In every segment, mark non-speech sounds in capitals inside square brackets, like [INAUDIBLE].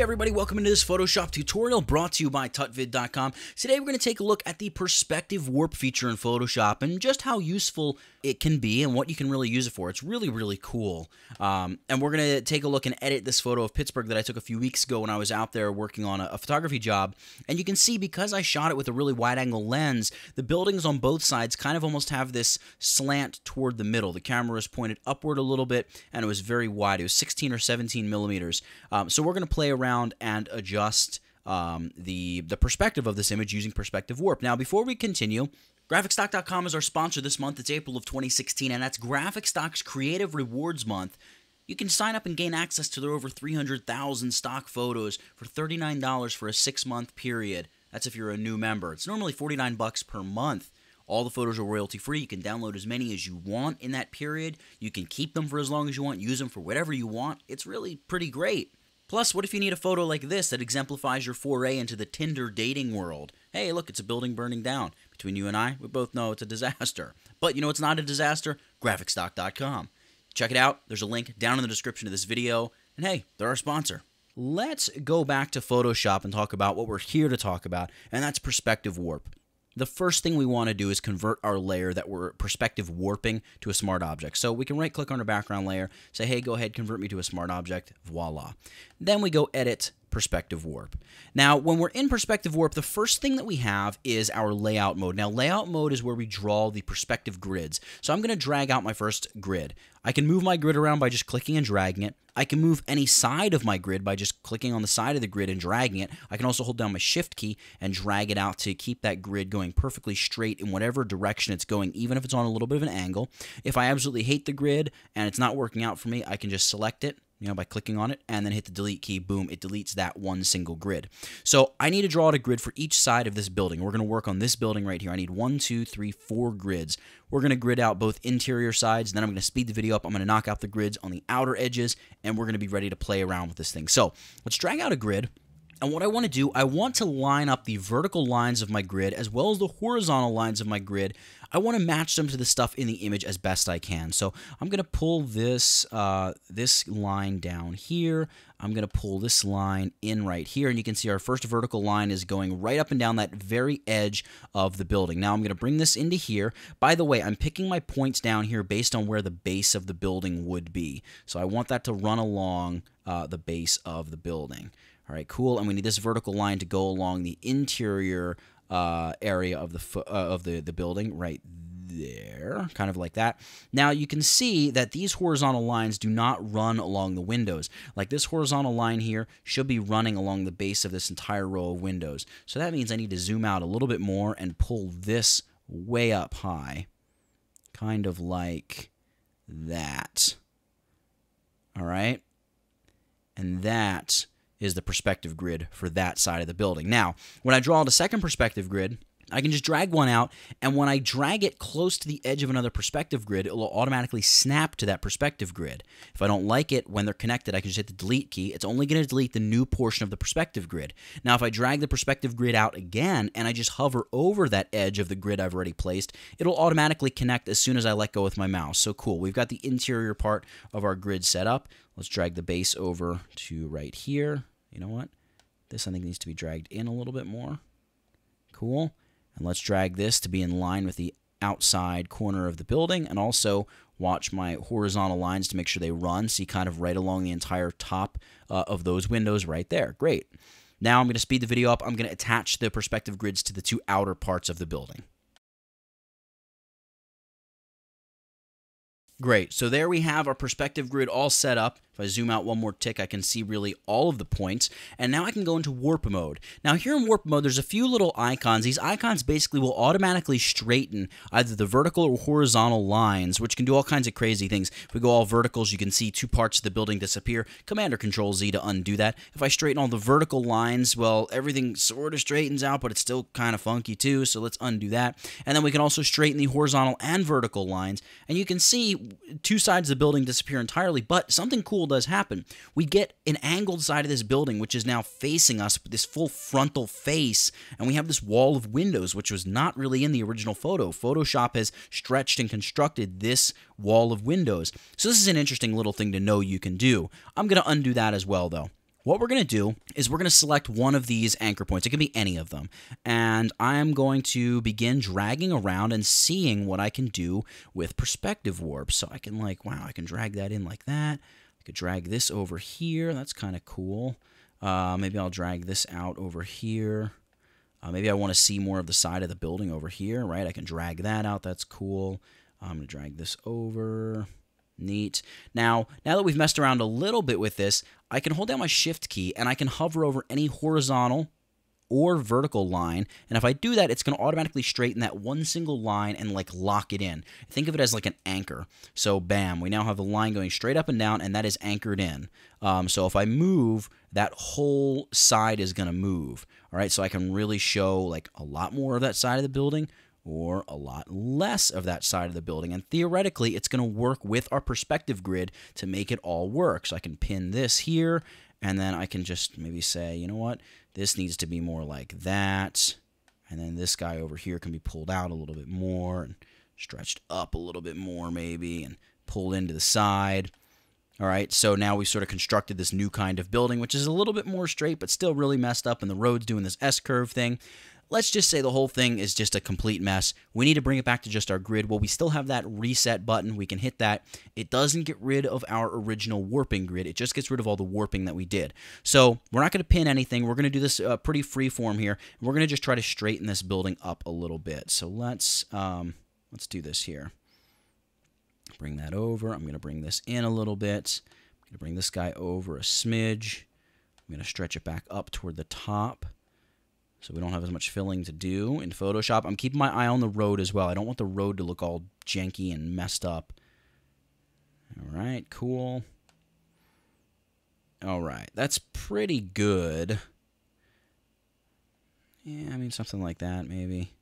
Hey everybody, welcome into this Photoshop tutorial brought to you by tutvid.com. Today we're going to take a look at the perspective warp feature in Photoshop and just how useful it can be and what you can really use it for. It's really, really cool. Um, and we're going to take a look and edit this photo of Pittsburgh that I took a few weeks ago when I was out there working on a, a photography job. And you can see because I shot it with a really wide angle lens, the buildings on both sides kind of almost have this slant toward the middle. The camera was pointed upward a little bit and it was very wide. It was 16 or 17 millimeters. Um, so we're going to play around and adjust um, the, the perspective of this image using perspective warp. Now, before we continue, GraphicStock.com is our sponsor this month. It's April of 2016, and that's GraphicStock's Creative Rewards Month. You can sign up and gain access to their over 300,000 stock photos for $39 for a six month period. That's if you're a new member. It's normally 49 bucks per month. All the photos are royalty free. You can download as many as you want in that period. You can keep them for as long as you want, use them for whatever you want. It's really pretty great. Plus, what if you need a photo like this that exemplifies your foray into the Tinder dating world? Hey, look, it's a building burning down. Between you and I, we both know it's a disaster. But you know it's not a disaster? GraphicStock.com. Check it out. There's a link down in the description of this video. And hey, they're our sponsor. Let's go back to Photoshop and talk about what we're here to talk about, and that's perspective warp the first thing we want to do is convert our layer that we're perspective warping to a smart object. So we can right click on our background layer, say, hey, go ahead, convert me to a smart object, voila. Then we go edit perspective warp. Now, when we're in perspective warp, the first thing that we have is our layout mode. Now, layout mode is where we draw the perspective grids. So I'm going to drag out my first grid. I can move my grid around by just clicking and dragging it. I can move any side of my grid by just clicking on the side of the grid and dragging it. I can also hold down my shift key and drag it out to keep that grid going perfectly straight in whatever direction it's going, even if it's on a little bit of an angle. If I absolutely hate the grid and it's not working out for me, I can just select it, you know, by clicking on it and then hit the delete key, boom, it deletes that one single grid. So I need to draw out a grid for each side of this building. We're going to work on this building right here. I need one, two, three, four grids. We're going to grid out both interior sides, then I'm going to speed the video up. I'm going to knock out the grids on the outer edges, and we're going to be ready to play around with this thing. So let's drag out a grid. And what I want to do, I want to line up the vertical lines of my grid as well as the horizontal lines of my grid. I want to match them to the stuff in the image as best I can. So I'm going to pull this, uh, this line down here. I'm going to pull this line in right here. And you can see our first vertical line is going right up and down that very edge of the building. Now I'm going to bring this into here. By the way, I'm picking my points down here based on where the base of the building would be. So I want that to run along uh, the base of the building. All right, cool. And we need this vertical line to go along the interior uh, area of the uh, of the the building right there, kind of like that. Now you can see that these horizontal lines do not run along the windows. Like this horizontal line here should be running along the base of this entire row of windows. So that means I need to zoom out a little bit more and pull this way up high, kind of like that. All right? And that is the perspective grid for that side of the building. Now, when I draw out the second perspective grid, I can just drag one out, and when I drag it close to the edge of another perspective grid, it will automatically snap to that perspective grid. If I don't like it when they're connected, I can just hit the delete key. It's only going to delete the new portion of the perspective grid. Now, if I drag the perspective grid out again, and I just hover over that edge of the grid I've already placed, it'll automatically connect as soon as I let go with my mouse. So cool. We've got the interior part of our grid set up. Let's drag the base over to right here. You know what? This I think needs to be dragged in a little bit more. Cool. And let's drag this to be in line with the outside corner of the building and also watch my horizontal lines to make sure they run. See kind of right along the entire top uh, of those windows right there. Great. Now I'm going to speed the video up. I'm going to attach the perspective grids to the two outer parts of the building. Great. So there we have our perspective grid all set up. If I zoom out one more tick, I can see really all of the points. And now I can go into warp mode. Now here in warp mode, there's a few little icons. These icons basically will automatically straighten either the vertical or horizontal lines, which can do all kinds of crazy things. If we go all verticals, you can see two parts of the building disappear. Command or Control Z to undo that. If I straighten all the vertical lines, well, everything sort of straightens out, but it's still kind of funky too, so let's undo that. And then we can also straighten the horizontal and vertical lines. And you can see two sides of the building disappear entirely, but something cool does happen. We get an angled side of this building, which is now facing us, this full frontal face, and we have this wall of windows, which was not really in the original photo. Photoshop has stretched and constructed this wall of windows. So this is an interesting little thing to know you can do. I'm going to undo that as well, though. what we're going to do is we're going to select one of these anchor points. It can be any of them. And I'm going to begin dragging around and seeing what I can do with perspective warp. So I can like, wow, I can drag that in like that. I could drag this over here. That's kind of cool. Uh, maybe I'll drag this out over here. Uh, maybe I want to see more of the side of the building over here, right? I can drag that out. That's cool. I'm going to drag this over. Neat. Now, now that we've messed around a little bit with this, I can hold down my shift key and I can hover over any horizontal or vertical line. And if I do that, it's going to automatically straighten that one single line and like lock it in. Think of it as like an anchor. So bam, we now have the line going straight up and down and that is anchored in. Um, so if I move, that whole side is going to move. All right, so I can really show like a lot more of that side of the building or a lot less of that side of the building. And theoretically, it's going to work with our perspective grid to make it all work. So I can pin this here, and then I can just maybe say, you know what, this needs to be more like that. And then this guy over here can be pulled out a little bit more and stretched up a little bit more maybe and pulled into the side. All right, so now we've sort of constructed this new kind of building, which is a little bit more straight, but still really messed up, and the road's doing this S-curve thing let's just say the whole thing is just a complete mess. We need to bring it back to just our grid. Well, we still have that reset button. We can hit that. It doesn't get rid of our original warping grid. It just gets rid of all the warping that we did. So we're not going to pin anything. We're going to do this uh, pretty free form here. We're going to just try to straighten this building up a little bit. So let's, um, let's do this here. Bring that over. I'm going to bring this in a little bit. I'm going to bring this guy over a smidge. I'm going to stretch it back up toward the top so we don't have as much filling to do in Photoshop. I'm keeping my eye on the road as well. I don't want the road to look all janky and messed up. All right, cool. All right, that's pretty good. Yeah, I mean, something like that, maybe.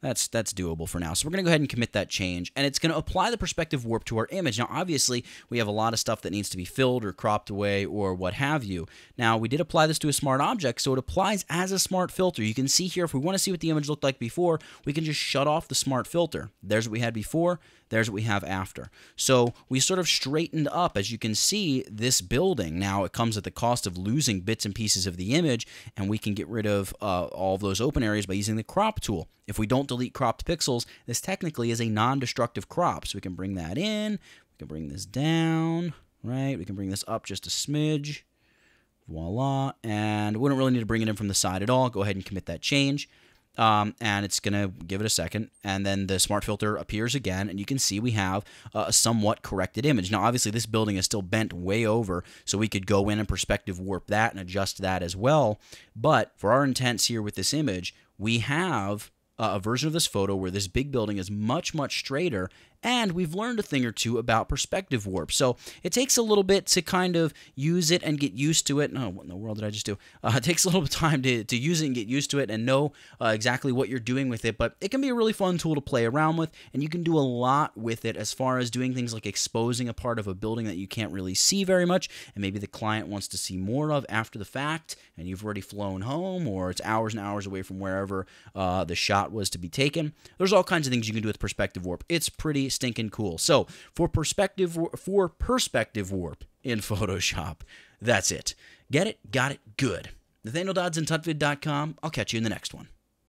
That's that's doable for now. So we're going to go ahead and commit that change, and it's going to apply the perspective warp to our image. Now, obviously, we have a lot of stuff that needs to be filled or cropped away or what have you. Now, we did apply this to a smart object, so it applies as a smart filter. You can see here, if we want to see what the image looked like before, we can just shut off the smart filter. There's what we had before. There's what we have after. So we sort of straightened up, as you can see, this building. Now, it comes at the cost of losing bits and pieces of the image, and we can get rid of uh, all of those open areas by using the crop tool. If we don't delete cropped pixels, this technically is a non-destructive crop. So we can bring that in, we can bring this down, right? We can bring this up just a smidge. Voila. And we don't really need to bring it in from the side at all. Go ahead and commit that change. Um, and it's going to give it a second. And then the smart filter appears again, and you can see we have a somewhat corrected image. Now, obviously, this building is still bent way over, so we could go in and perspective warp that and adjust that as well. But for our intents here with this image, we have a version of this photo where this big building is much, much straighter and we've learned a thing or two about perspective warp. So it takes a little bit to kind of use it and get used to it. No, what in the world did I just do? Uh, [LAUGHS] it takes a little bit of time to, to use it and get used to it and know uh, exactly what you're doing with it. But it can be a really fun tool to play around with, and you can do a lot with it as far as doing things like exposing a part of a building that you can't really see very much, and maybe the client wants to see more of after the fact, and you've already flown home, or it's hours and hours away from wherever uh, the shot was to be taken. There's all kinds of things you can do with perspective warp. It's pretty stinking cool. So for perspective for perspective warp in [LAUGHS] Photoshop, that's it. Get it? Got it? Good. Nathaniel Dodson tutvid.com. I'll catch you in the next one.